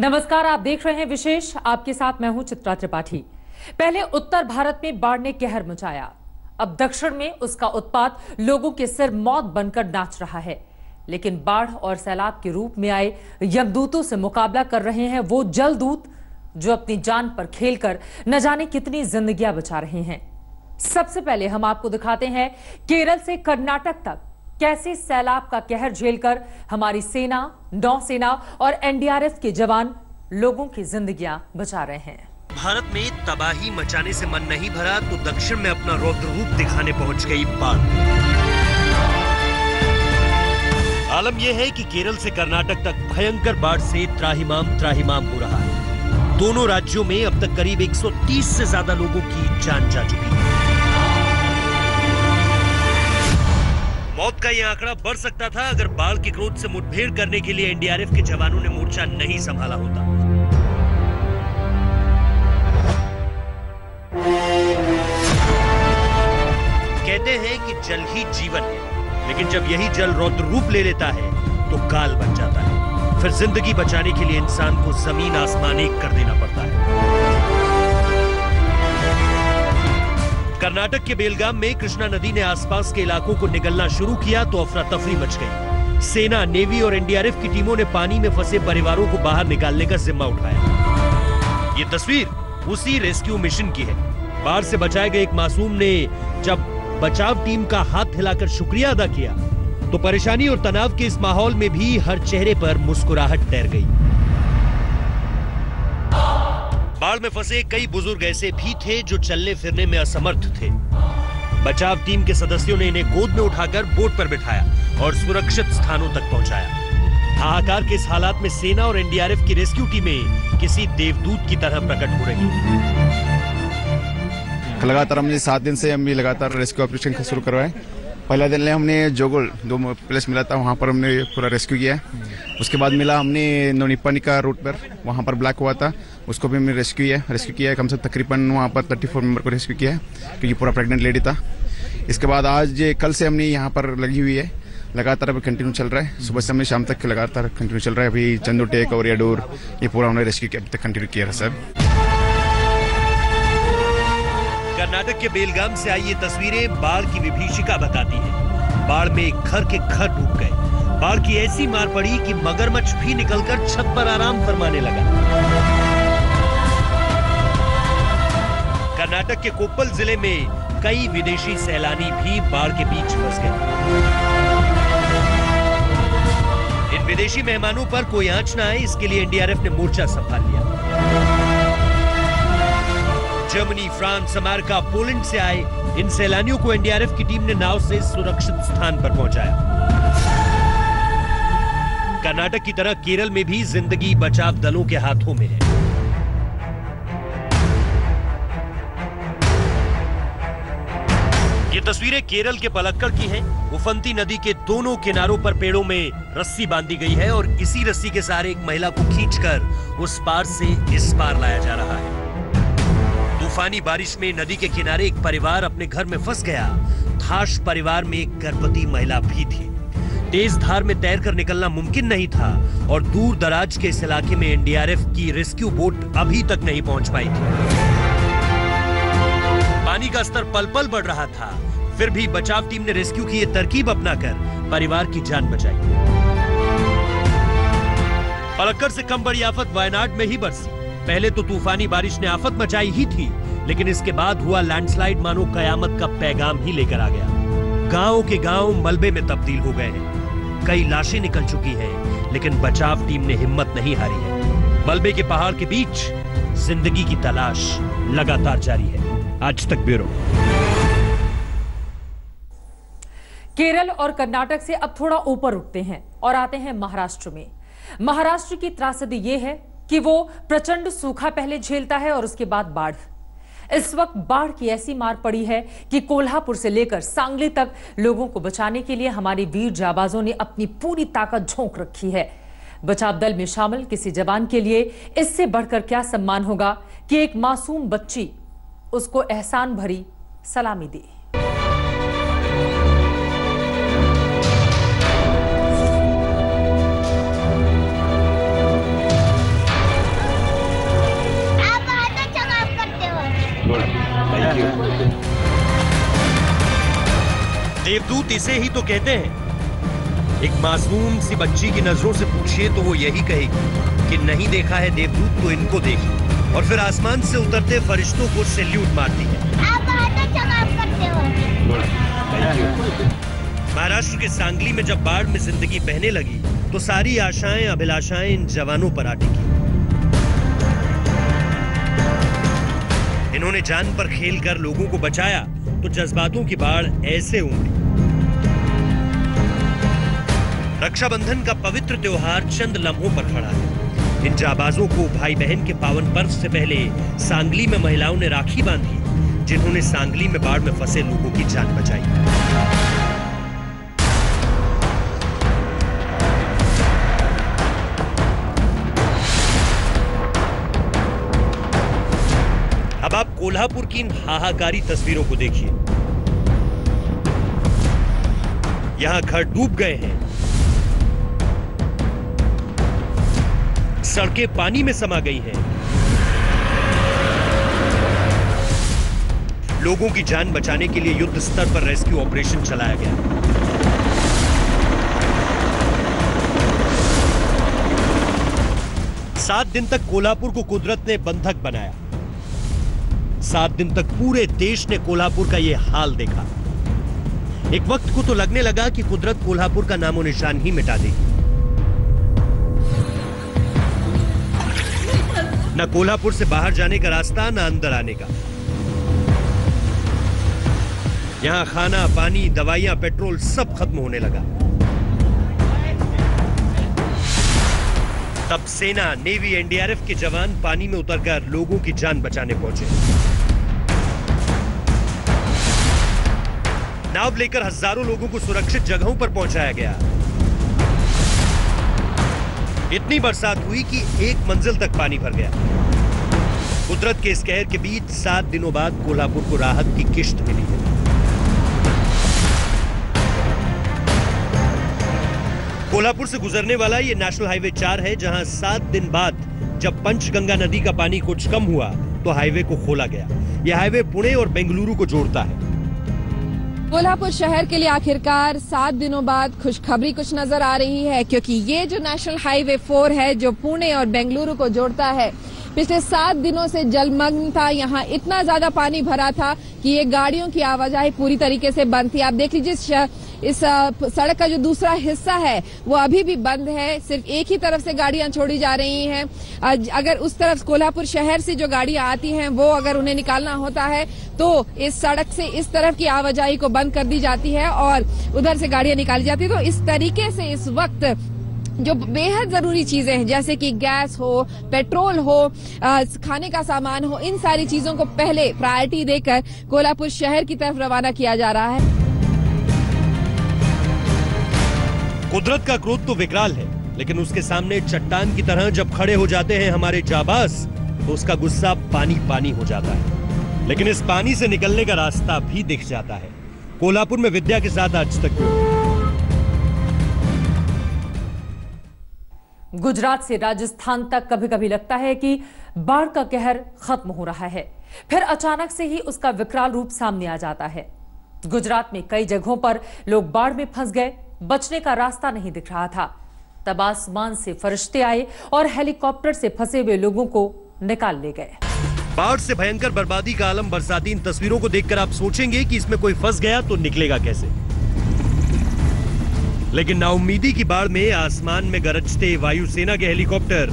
नमस्कार, आप देख रहे हैं विशेष। आपके साथ मैं हूँ चित्रा त्रिपाठी। पहले उत्तर भारत में बाढ़ ने कहर मचाया। अब दक्षिण में उसका उत्पात लोगों के सिर मौत बनकर नाच रहा है। लेकिन बाढ़ और सैलाब के रूप में आए यमदूतों से मुकाबला कर रहे हैं वो जलदूत, जो अपनी जान पर खेलकर न जाने कितनी जिंदगियाँ बचा रहे हैं। सबसे पहले हम आपको दिखाते हैं केरल से कर्नाटक तक। कैसे सैलाब का कहर झेलकर हमारी सेना नौसेना और एनडीआरएफ के जवान लोगों की जिंदगियाँ बचा रहे हैं। भारत में तबाही मचाने से मन नहीं भरा तो दक्षिण में अपना रौद्र रूप दिखाने पहुँच गई बाढ़ आलम यह है कि केरल से कर्नाटक तक भयंकर बाढ़ से त्राहिमाम त्राहिमाम हो रहा है। दोनों राज्यों में अब तक करीब 130 से ज़्यादा लोगों की जान जा चुकी है। मौत का यह आंकड़ा बढ़ सकता था अगर बाढ़ के क्रोध से मुठभेड़ करने के लिए एनडीआरएफ के जवानों ने मोर्चा नहीं संभाला होता। कहते हैं कि जल ही जीवन है, लेकिन जब यही जल रौद्र रूप ले लेता है तो काल बन जाता है। फिर ज़िंदगी बचाने के लिए इंसान को ज़मीन आसमान एक कर देना पड़ता है। कर्नाटक के बेलगाम में कृष्णा नदी ने आसपास के इलाकों को निगलना शुरू किया तो अफरा तफरी मच गई। सेना, नेवी और एनडीआरएफ की टीमों ने पानी में फंसे परिवारों को बाहर निकालने का जिम्मा उठाया। ये तस्वीर उसी रेस्क्यू मिशन की है। बाढ़ से बचाए गए एक मासूम ने जब बचाव टीम का हाथ हिलाकर शुक्रिया अदा किया तो परेशानी और तनाव के इस माहौल में भी हर चेहरे पर मुस्कुराहट तैर गई। बाढ़ में फंसे कई बुज़ुर्ग ऐसे भी थे जो चलने फिरने में असमर्थ थे। बचाव टीम के सदस्यों ने इन्हें गोद में उठाकर बोट पर बिठाया और सुरक्षित स्थानों तक पहुँचाया। हाहाकार के इस हालात में सेना और एनडीआरएफ की रेस्क्यू टीमें किसी देवदूत की तरह प्रकट हो रही। लगातार हमने सात दिन से हम भी लगातार रेस्क्यू ऑपरेशन शुरू करवाए। पहला दिन ले हमने जोगल दो प्लेस मिला था, वहाँ पर हमने पूरा रेस्क्यू किया उसके बाद मिला हमने नोनिपानी रूट पर, वहाँ पर ब्लैक हुआ था। उसको भी हमने रेस्क्यू किया रेस्क्यू किया कम से तकरीबन वहाँ पर थर्टी फोर मेंबर को रेस्क्यू किया क्योंकि पूरा प्रेगनेंट लेडी था। इसके बाद आज कल से हमने यहाँ पर लगी हुई है। लगातार अभी कंटिन्यू चल रहा है। सुबह से हमने शाम तक लगातार कंटिन्यू चल रहा है। अभी चंदू टेक और याडूर, ये पूरा हमने रेस्क्यू किया, अभी तक कंटिन्यू किया है सर कर्नाटक के बेलगाम से आई ये तस्वीरें बाढ़ की विभीषिका बताती हैं। बाढ़ में घर के घर डूब गए। बाढ़ की ऐसी मार पड़ी कि मगरमच्छ भी निकलकर छत पर आराम फरमाने लगा। कर्नाटक के कोप्पल ज़िले में कई विदेशी सैलानी भी बाढ़ के बीच फंस गए। इन विदेशी मेहमानों पर कोई आँच न आए, इसके लिए एनडीआरएफ ने मोर्चा संभाल लिया। जर्मनी, फ्रांस, अमेरिका, पोलैंड से आए इन सैलानियों को एनडीआरएफ की टीम ने नाव से सुरक्षित स्थान पर पहुँचाया। कर्नाटक की तरह केरल में भी ज़िंदगी बचाव दलों के हाथों में है। ये तस्वीरें केरल के पलक्कड़ की हैं। उफंती नदी के दोनों किनारों पर पेड़ों में रस्सी बांधी गई है और इसी रस्सी के सहारे एक महिला को खींचकर उस पार से इस पार लाया जा रहा है। तूफानी बारिश में नदी के किनारे एक परिवार अपने घर में फंस गया। थाश परिवार में एक गर्भवती महिला भी थी। तेज धार में तैरकर निकलना मुमकिन नहीं था और दूर दराज के इस इलाके में एनडीआरएफ की रेस्क्यू बोट अभी तक नहीं पहुँच पाई थी। पानी का स्तर पल पल बढ़ रहा था। फिर भी बचाव टीम ने रेस्क्यू की तरकीब अपनाकर परिवार की जान बचाई। पलक्कड़ से कम बड़ी आफत वायनाड में ही बरसी। पहले तो तूफानी बारिश ने आफत मचाई ही थी। लेकिन इसके बाद हुआ लैंडस्लाइड मानो कयामत का पैगाम ही लेकर आ गया। गाँव के गाँव मलबे में तब्दील हो गए हैं। कई लाशें निकल चुकी हैं, लेकिन बचाव टीम ने हिम्मत नहीं हारी है। मलबे के पहाड़ के बीच ज़िंदगी की तलाश लगातार जारी है। आज तक ब्यूरो। केरल और कर्नाटक से अब थोड़ा ऊपर उठते हैं और आते हैं महाराष्ट्र में। महाराष्ट्र की त्रासदी यह है कि वो प्रचंड सूखा पहले झेलता है और उसके बाद बाढ़। इस वक्त बाढ़ की ऐसी मार पड़ी है कि कोल्हापुर से लेकर सांगली तक लोगों को बचाने के लिए हमारे वीर जाबाजों ने अपनी पूरी ताकत झोंक रखी है। बचाव दल में शामिल किसी जवान के लिए इससे बढ़कर क्या सम्मान होगा कि एक मासूम बच्ची उसको एहसान भरी सलामी दी। देवदूत इसे ही तो कहते हैं। एक मासूम सी बच्ची की नज़रों से पूछिए तो वो यही कहेगी कि नहीं देखा है देवदूत तो इनको देखिए और फिर आसमान से उतरते फरिश्तों को सैल्यूट मारती है। आप बहुत अच्छा काम करते हो। महाराष्ट्र के सांगली में जब बाढ़ में ज़िंदगी बहने लगी तो सारी आशाएँ अभिलाषाएँ इन जवानों पर आ टिकी इन्होंने जान पर खेल कर लोगों को बचाया तो जज्बातों की बाढ़ ऐसे उमड़ी। रक्षाबंधन का पवित्र त्योहार चंद लम्हों पर खड़ा है। इन जाबाजों को भाई बहन के पावन पर्व से पहले सांगली में महिलाओं ने राखी बांधी, जिन्होंने सांगली में बाढ़ में फंसे लोगों की जान बचाई। अब आप कोल्हापुर की इन हाहाकारी तस्वीरों को देखिए। यहाँ घर डूब गए हैं। सड़कें पानी में समा गई हैं। लोगों की जान बचाने के लिए युद्ध स्तर पर रेस्क्यू ऑपरेशन चलाया गया। सात दिन तक कोल्हापुर को कुदरत ने बंधक बनाया। सात दिन तक पूरे देश ने कोल्हापुर का यह हाल देखा। एक वक्त को तो लगने लगा कि कुदरत कोल्हापुर का नामो निशान ही मिटा देगी। न कोल्हापुर से बाहर जाने का रास्ता, न अंदर आने का। यहाँ खाना, पानी, दवाइयाँ, पेट्रोल सब खत्म होने लगा। तब सेना, नेवी, एनडीआरएफ के जवान पानी में उतरकर लोगों की जान बचाने पहुँचे। नाव लेकर हज़ारों लोगों को सुरक्षित जगहों पर पहुँचाया गया। इतनी बरसात हुई कि एक मंजिल तक पानी भर गया। कुदरत के इस कहर के बीच सात दिनों बाद कोल्हापुर को राहत की किश्त मिली है। कोल्हापुर से गुजरने वाला ये नेशनल हाईवे चार है, जहाँ सात दिन बाद जब पंचगंगा नदी का पानी कुछ कम हुआ तो हाईवे को खोला गया। यह हाईवे पुणे और बेंगलुरु को जोड़ता है। कोल्हापुर शहर के लिए आखिरकार सात दिनों बाद खुशखबरी कुछ नज़र आ रही है, क्योंकि ये जो नेशनल हाईवे फोर है, जो पुणे और बेंगलुरु को जोड़ता है, पिछले सात दिनों से जलमग्न था, यहाँ इतना ज़्यादा पानी भरा था कि ये गाड़ियों की आवाजाही पूरी तरीके से बंद थी। आप देख लीजिए इस सड़क का जो दूसरा हिस्सा है, वो अभी भी बंद है। सिर्फ़ एक ही तरफ़ से गाड़ियाँ छोड़ी जा रही हैं। अगर उस तरफ़ कोल्हापुर शहर से जो गाड़ियाँ आती हैं, वो अगर उन्हें निकालना होता है तो इस सड़क से इस तरफ़ की आवाजाही को बंद कर दी जाती है और उधर से गाड़ियाँ निकाली जाती है। तो इस तरीके से इस वक्त जो बेहद ज़रूरी चीज़ें हैं, जैसे कि गैस हो, पेट्रोल हो खाने का सामान हो, इन सारी चीज़ों को पहले प्रायोरिटी देकर कोल्हापुर शहर की तरफ़ रवाना किया जा रहा है। कुदरत का क्रोध तो विकराल है, लेकिन उसके सामने चट्टान की तरह जब खड़े हो जाते हैं हमारे जाबाज तो उसका गुस्सा पानी पानी हो जाता है। लेकिन इस पानी से निकलने का रास्ता भी दिख जाता है। कोल्हापुर में विद्या के साथ आज तक गुजरात से राजस्थान तक कभी कभी लगता है कि बाढ़ का कहर खत्म हो रहा है। फिर अचानक से ही उसका विकराल रूप सामने आ जाता है। गुजरात में कई जगहों पर लोग बाढ़ में फंस गए। बचने का रास्ता नहीं दिख रहा था। तब आसमान से फरिश्ते आए और हेलीकॉप्टर से फंसे हुए लोगों को निकाल ले गए। बाढ़ से भयंकर बर्बादी का आलम बरसाती इन तस्वीरों को देखकर आप सोचेंगे कि इसमें कोई फंस गया तो निकलेगा कैसे? लेकिन नाउमीदी की बाढ़ में आसमान में गरजते वायुसेना के हेलीकॉप्टर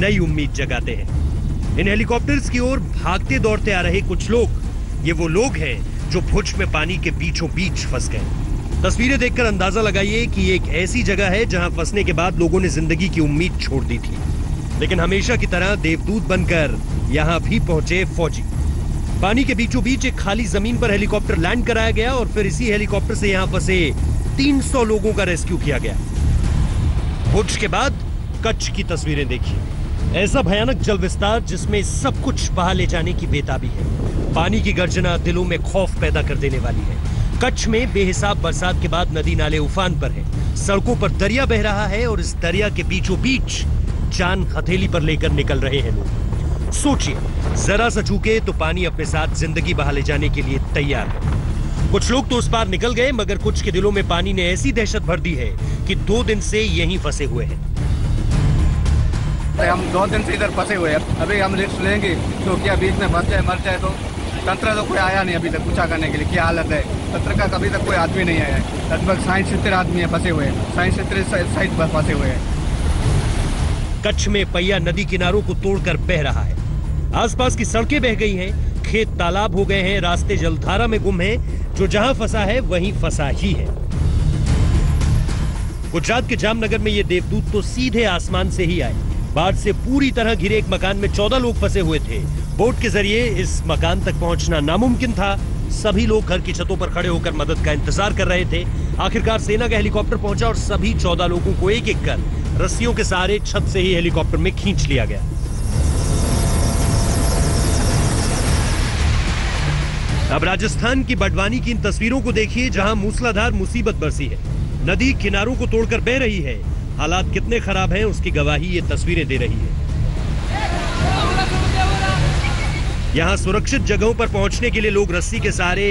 नई उम्मीद जगाते हैं। इन हेलीकॉप्टर्स की ओर भागते दौड़ते आ रहे कुछ लोग, ये वो लोग हैं जो भुज में पानी के बीचों बीच फंस गए। तस्वीरें देखकर अंदाज़ा लगाइए कि एक ऐसी जगह है जहाँ फंसने के बाद लोगों ने ज़िंदगी की उम्मीद छोड़ दी थी। लेकिन हमेशा की तरह देवदूत बनकर यहाँ भी पहुँचे फौजी। पानी के बीचों बीच एक खाली ज़मीन पर हेलीकॉप्टर लैंड कराया गया और फिर इसी हेलीकॉप्टर से यहाँ फंसे 300 लोगों का रेस्क्यू किया गया। भुज के बाद कच्छ की तस्वीरें देखिए। ऐसा भयानक जल विस्तार जिसमें सब कुछ बहा ले जाने की बेताबी है। पानी की गर्जना दिलों में खौफ पैदा कर देने वाली है। कच्छ में बेहिसाब बरसात के बाद नदी नाले उफान पर है। सड़कों पर दरिया बह रहा है और इस दरिया के बीचों बीच जान हथेली पर लेकर निकल रहे हैं लोग। सोचिए, जरा सा चूके तो पानी अपने साथ ज़िंदगी बहा ले जाने के लिए तैयार है। कुछ लोग तो उस पार निकल गए, मगर कुछ के दिलों में पानी ने ऐसी दहशत भर दी है कि दो दिन से यहीं फंसे हुए हैं। हम दो दिन से इधर फंसे हुए हैं। अभी हम रिस्क लेंगे तो क्या बीच में फंस जाए मर जाए तो। तंत्र तो कोई आया नहीं अभी तक पूछा करने के लिए, क्या हालत है? तंत्र का कभी तक कोई आदमी नहीं आया है। लगभग साइंस सत्तर आदमी है, फंसे हुए हैं। साइंस सत्तर साइड फंसे हुए हैं। कच्छ में पैया नदी किनारों को तोड़कर बह रहा है। आसपास की सड़कें बह गई हैं, खेत तालाब हो गए हैं, रास्ते जलधारा में गुम हैं। जो जहाँ फंसा है, वहीं फंसा ही है। गुजरात के जामनगर में ये देवदूत तो सीधे आसमान से ही आए। बाढ़ से पूरी तरह घिरे एक मकान में चौदह लोग फंसे हुए थे। बोट के ज़रिए इस मकान तक पहुँचना नामुमकिन था। सभी लोग घर की छतों पर खड़े होकर मदद का इंतज़ार कर रहे थे। आखिरकार सेना का हेलीकॉप्टर पहुँचा और सभी चौदह लोगों को एक एक कर रस्सियों के सहारे छत से ही हेलीकॉप्टर में खींच लिया गया। अब राजस्थान की बडवानी की इन तस्वीरों को देखिए, जहाँ मूसलाधार मुसीबत बरसी है। नदी किनारों को तोड़कर बह रही है। हालात कितने खराब हैं, उसकी गवाही ये तस्वीरें दे रही है। यहाँ सुरक्षित जगहों पर पहुँचने के लिए लोग रस्सी के सहारे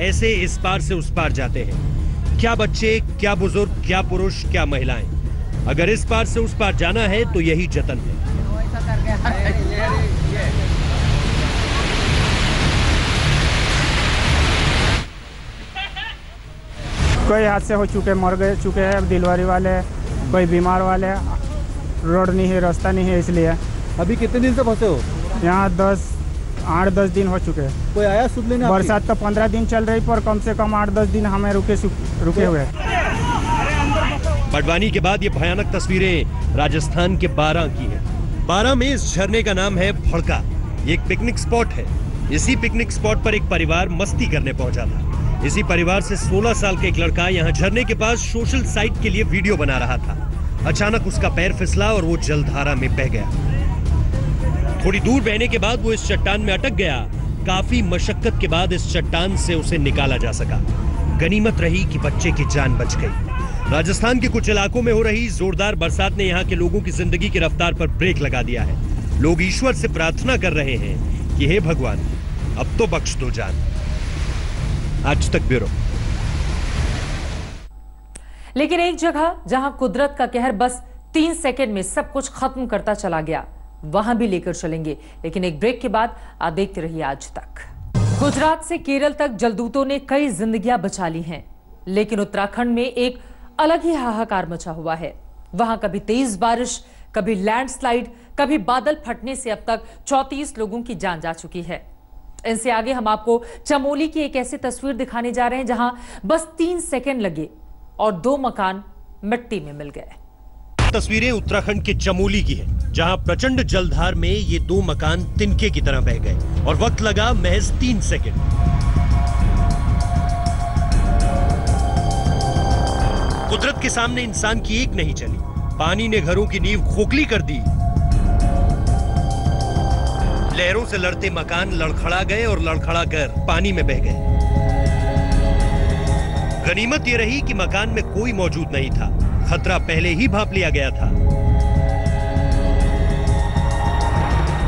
ऐसे इस पार से उस पार जाते हैं। क्या बच्चे क्या बुज़ुर्ग क्या पुरुष क्या महिलाएँ? अगर इस पार से उस पार जाना है तो यही जतन है। कोई हादसे हो चुके मर गए चुके हैं डिलीवरी वाले कोई बीमार वाले रोड नहीं है रास्ता नहीं है इसलिए। अभी कितने दिन से फंसे हो? यहाँ दस आठ दस दिन हो चुके हैं। कोई आया सुध लेने बरसात तो पंद्रह दिन चल रही पर कम से कम आठ दस दिन हमें रुके रुके हुए। हैं। बडवानी के बाद ये भयानक तस्वीरें राजस्थान के बारां की हैं। बारां में इस झरने का नाम है भड़का। ये एक पिकनिक स्पॉट है। इसी पिकनिक स्पॉट पर एक परिवार मस्ती करने पहुँचा था। इसी परिवार से 16 साल का एक लड़का यहाँ झरने के पास सोशल साइट के लिए वीडियो बना रहा था। अचानक उसका पैर फिसला और वो जलधारा में बह गया। थोड़ी दूर बहने के बाद वो इस चट्टान में अटक गया। काफ़ी मशक्कत के बाद इस चट्टान से उसे निकाला जा सका। गनीमत रही कि बच्चे की जान बच गई। राजस्थान के कुछ इलाकों में हो रही जोरदार बरसात ने यहाँ के लोगों की ज़िंदगी की रफ्तार पर ब्रेक लगा दिया है। लोग ईश्वर से प्रार्थना कर रहे हैं कि हे भगवान, अब तो बख्श दो जान। आज तक ब्यूरो। लेकिन एक जगह जहाँ कुदरत का कहर बस तीन सेकंड में सब कुछ खत्म करता चला गया वहाँ भी लेकर चलेंगे। लेकिन एक ब्रेक के बाद आप देखते रहिए आज तक। गुजरात से केरल तक जलदूतों ने कई जिंदगियाँ बचा ली हैं, लेकिन उत्तराखंड में एक अलग ही हाहाकार मचा हुआ है। वहाँ कभी तेज बारिश, कभी लैंडस्लाइड, कभी बादल फटने से अब तक 34 लोगों की जान जा चुकी है। इनसे आगे हम आपको चमोली की एक ऐसी तस्वीर दिखाने जा रहे हैं जहाँ बस तीन सेकंड लगे और दो मकान मिट्टी में मिल गए। तस्वीरें उत्तराखंड के चमोली की है, जहाँ प्रचंड जलधार में ये दो मकान तिनके की तरह बह गए और वक्त लगा महज तीन सेकंड। कुदरत के सामने इंसान की एक नहीं चली, पानी ने घरों की नींव खोखली कर दी। लहरों से लड़ते मकान लड़खड़ा गए और लड़खड़ा कर पानी में बह गए। गनीमत यह रही कि मकान में कोई मौजूद नहीं था। खतरा पहले ही भाप लिया गया था।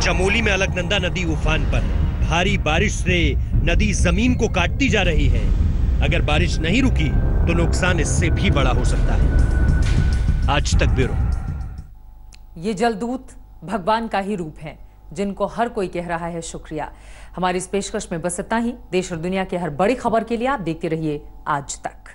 चमोली में अलकनंदा नदी उफान पर। भारी बारिश से नदी ज़मीन को काटती जा रही है। अगर बारिश नहीं रुकी तो नुकसान इससे भी बड़ा हो सकता है। आज तक ब्यूरो। ये जलदूत भगवान का ही रूप है, जिनको हर कोई कह रहा है शुक्रिया। हमारी इस पेशकश में बस इतना ही। देश और दुनिया की हर बड़ी खबर के लिए आप देखते रहिए आज तक।